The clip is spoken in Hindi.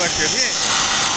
करते हुए